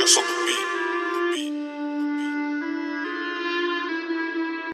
eu sou o Tupi.